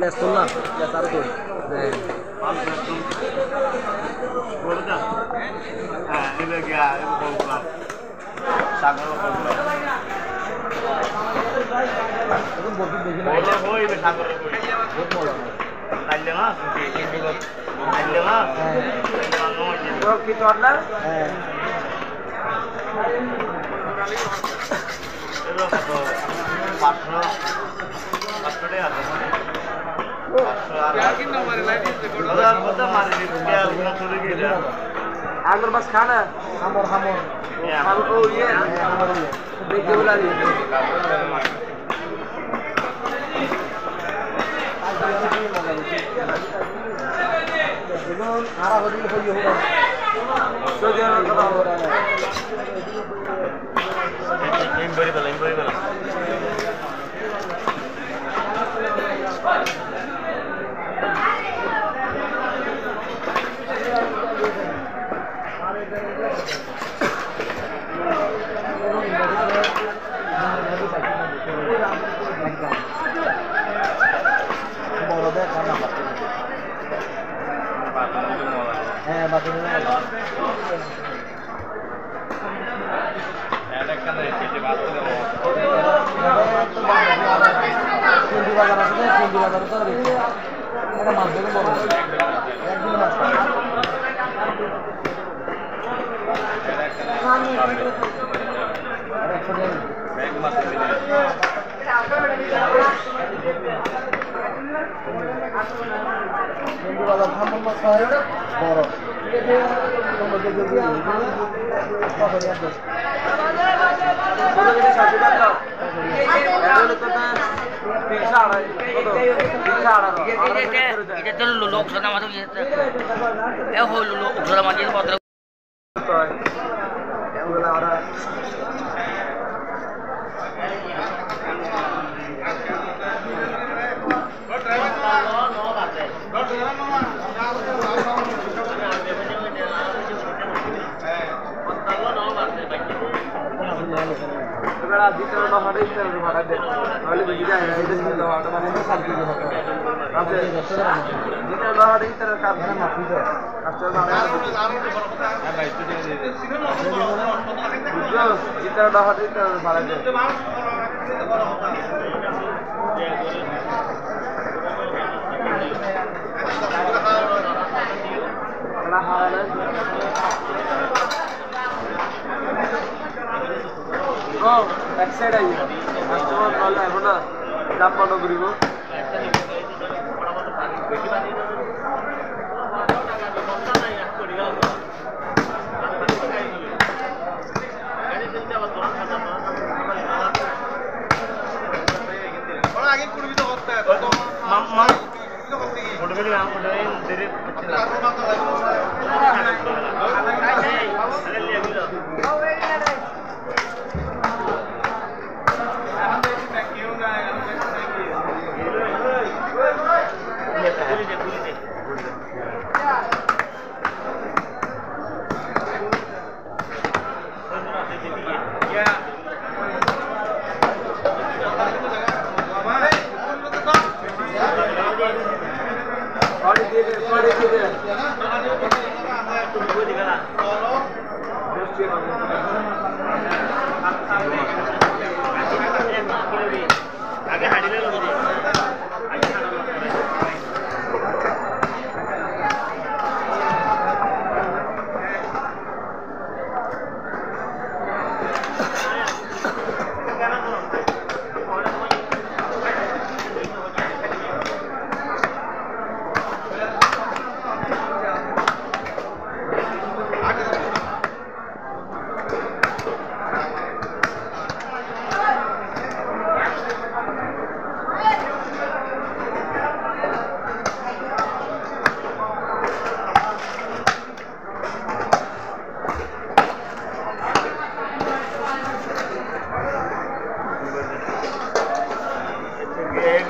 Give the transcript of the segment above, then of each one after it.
Less তুললাম less আর কই হ্যাঁ। আগর বাস খানা হামর হামর। ও ইয়ে হামর দেখতে বলা আরা হদিল কথা এম বড়ি বলা। এম বড়ি বলা বড়দের খানা হ্যাঁ বাকি কুন্দি বাজার আছে কুন্দি বাজার তো এটা মাছ দেখে বড়। একদিন মাছ বাজার থামন মাছ বড়। একদম এটা তো লোকসভা মাঝে এ দাম বন্ধ করিব আগে হাঁড়িলে লোক এখানে বসো না এখানে বসো এখানে বসো এখানে বসো আলাদা আলাদা বসো হ্যাঁ হাঁটে বলো তার আগে হাঁটে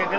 শুধু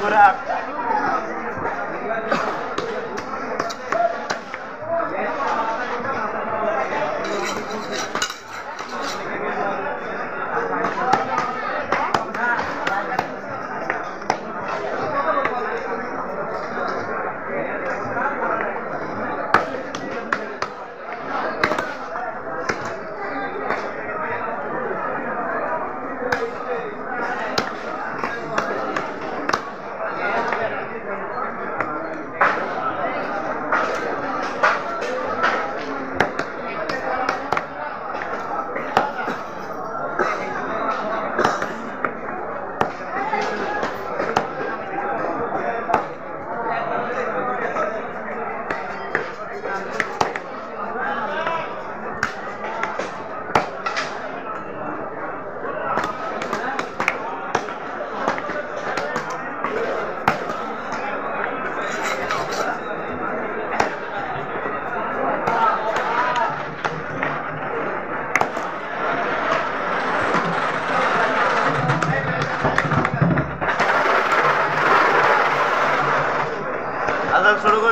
ছোট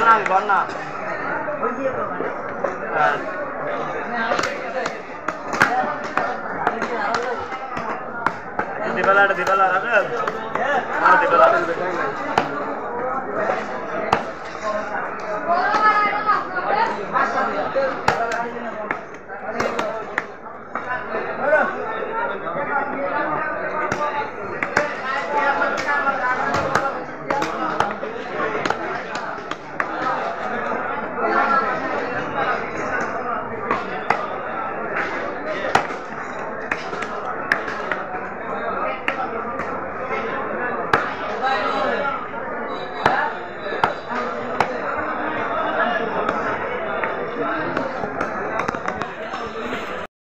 না আমি কর না হ্যাঁ দিবেলা দিবেলা রাখে দিবেলা